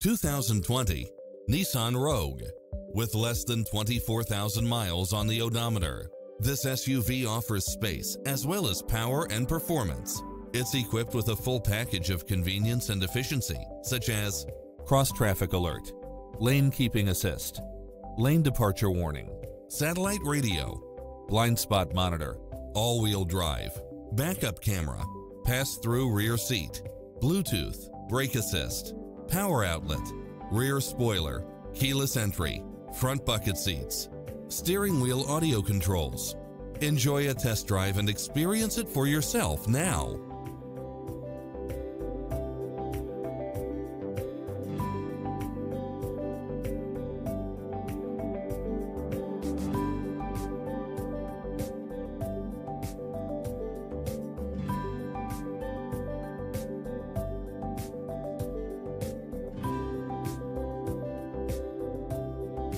2020 Nissan Rogue. With less than 24,000 miles on the odometer, this SUV offers space as well as power and performance. It's equipped with a full package of convenience and efficiency, such as cross-traffic alert, lane keeping assist, lane departure warning, satellite radio, blind spot monitor, all-wheel drive, backup camera, pass-through rear seat, Bluetooth, brake assist, power outlet, rear spoiler, keyless entry, front bucket seats, steering wheel audio controls. Enjoy a test drive and experience it for yourself now.